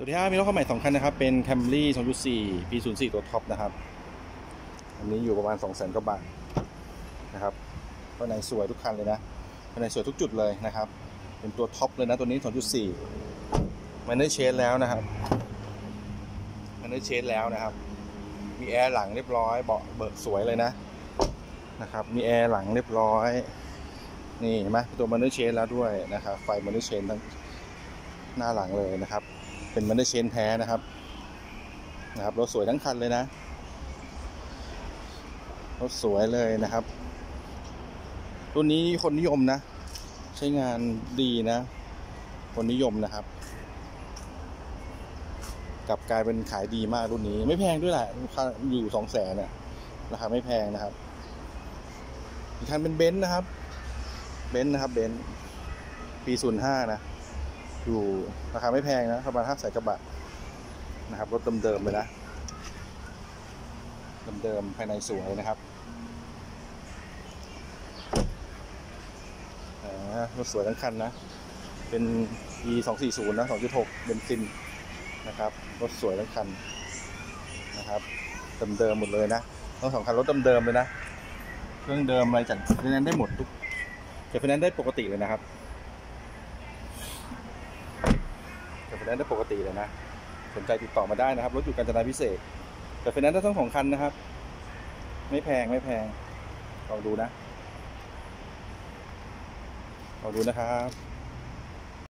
สวัสดีครับมีรถเข้าใหม่สองคันนะครับ เป็น Camry 2.4 ปี 04 ตัวท็อปนะครับ อันนี้อยู่ประมาณ 2 0 0 0 0 0กว่าบาทนะครับภายในสวยทุกคันเลยนะภายในสวยทุกจุดเลยนะครับ เป็นตัวท็อปเลยนะตัวนี้ 2.4 minor change แล้วนะครับ minor change แล้วนะครับ มีแอร์หลังเรียบร้อยเบาะเบิกสวยเลยนะนะครับ มีแอร์หลังเรียบร้อย นี่เห็นไหมตัว minor change แล้วด้วยนะครับ ไฟ minor change ทั้งหน้าหลังเลยนะครับ เป็นมันได้เชนแท้นะครับ นะครับรถสวยทั้งคันเลยนะรถสวยเลยนะครับ รุ่นนี้คนนิยมนะ ใช้งานดีนะ คนนิยมนะครับ กลับกลายเป็นขายดีมากรุ่นนี้ ไม่แพงด้วยแหละอยู่สองแสนเนี่ยราคาไม่แพงนะครับอีกคันเป็นเบนซ์นะครับ เบนซ์นะครับ เบนซ์ปีศูนย์ห้านะ อยู่ราคาไม่แพงนะประมาณห้าแสนกว่าบาทนะครับรถเดิมๆเลยนะเดิมๆภายในสวยนะครับรถสวยทั้งคันนะ เป็น e 2 4 0นะ2.6เบนซินนะครับรถสวยทั้งคันนะครับเดิมๆหมดเลยนะทั้งสองคันรถเดิมๆเลยนะ เครื่องเดิมอะไรจัดไฟแนนซ์ได้หมดทุกจัดไฟแนนซ์ได้ปกติเลยนะครับ จัดไฟแนนซ์ได้ปกติเลยนะ สนใจติดต่อมาได้นะครับ รถอยู่กาญจนาพิเศษ แต่ไฟแนนซ์ได้ทั้งสองคันนะครับ ไม่แพงไม่แพงลองดูนะลองดูนะครับ